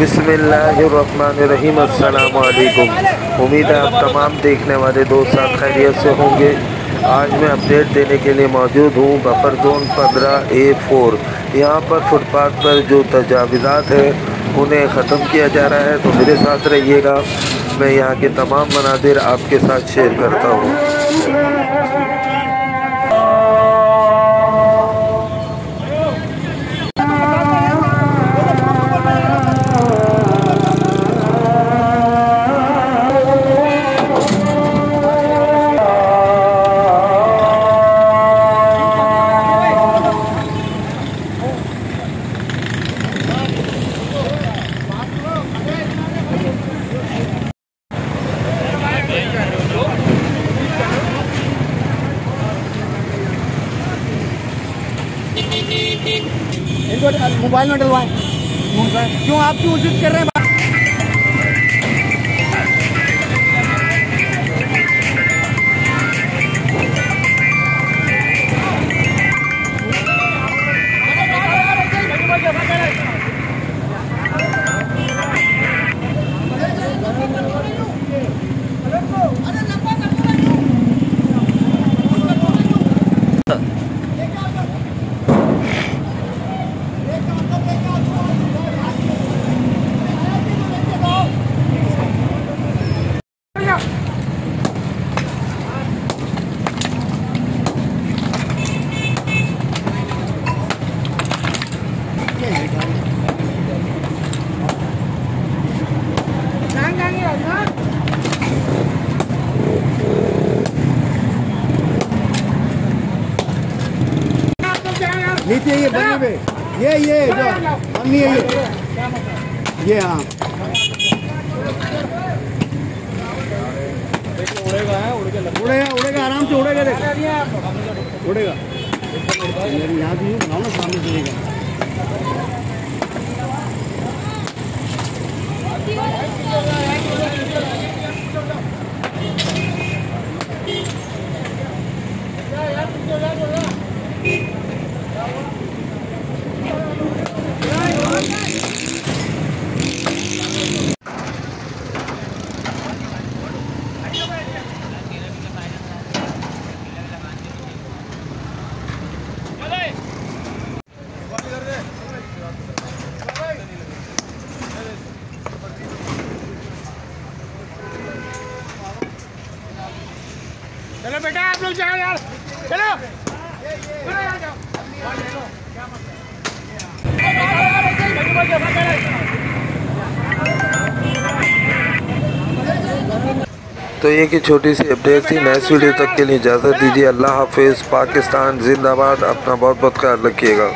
बिसमीम अल्लाम उम्मीद है आप तमाम देखने वाले दोस्त खैरियत से होंगे। आज मैं अपडेट देने के लिए मौजूद हूँ बफर जोन पंद्रह ए फोर। यहाँ पर फुटपाथ पर जो तजावीजात हैं, उन्हें ख़त्म किया जा रहा है तो मेरे साथ रहिएगा। मैं यहाँ के तमाम मनादिर आपके साथ शेयर करता हूँ। इनको मोबाइल में डलवाएँ क्यों आप क्यों उचित कर रहे हैं? नीचे ये बनी पे ये ये जो अन्नी है ये ये हाँ। उड़ेगा उड़ेगा, आराम से उड़ेगा, देख। उड़ेगा। यहाँ भी बनाओ ना सामने से उड़ेगा चलो बेटा, आप लोग जाओ यार। चलो। तो ये की छोटी सी अपडेट थी। नेक्स्ट वीडियो तक के लिए इजाज़त दीजिए। अल्लाह हाफिज़। पाकिस्तान, जिंदाबाद। अपना बहुत बहुत ख्याल रखिएगा।